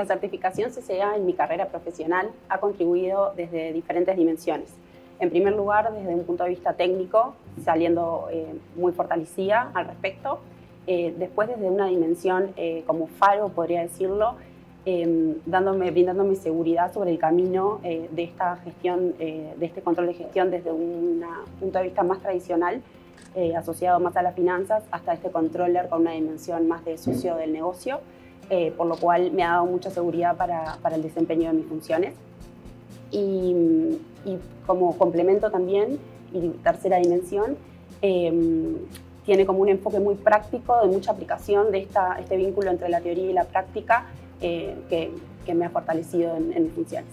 La certificación CCA en mi carrera profesional ha contribuido desde diferentes dimensiones. En primer lugar, desde un punto de vista técnico, saliendo eh, muy fortalecida al respecto. Eh, después, desde una dimensión eh, como faro, podría decirlo, dándome, brindándome seguridad sobre el camino de esta gestión, de este control de gestión desde un punto de vista más tradicional, asociado más a las finanzas, hasta este controller con una dimensión más de socio del negocio. Eh, por lo cual me ha dado mucha seguridad para, para el desempeño de mis funciones. Y, como complemento también, y tercera dimensión, em, tiene como un enfoque muy práctico, de mucha aplicación de esta, este vínculo entre la teoría y la práctica eh, que, me ha fortalecido en mis funciones.